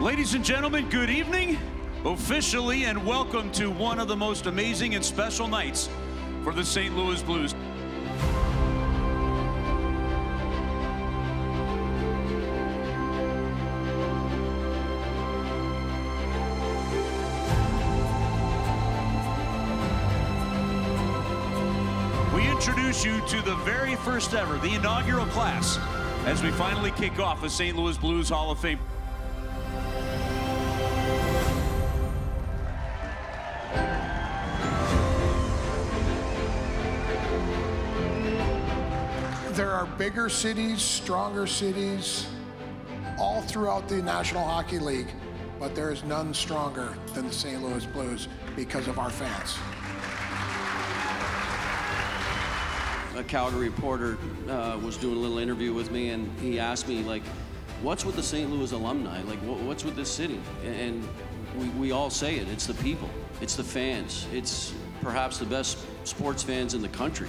Ladies and gentlemen, good evening, officially, and welcome to one of the most amazing and special nights for the St. Louis Blues. We introduce you to the very first ever, the inaugural class, as we finally kick off the St. Louis Blues Hall of Fame. There are bigger cities, stronger cities, all throughout the National Hockey League, but there is none stronger than the St. Louis Blues because of our fans. a Calgary reporter uh, was doing a little interview with me, and he asked me like, "What's with the St. Louis alumni? Like, wh- what's with this city?" And we, we all say it: it's the people, it's the fans, it's perhaps the best sports fans in the country.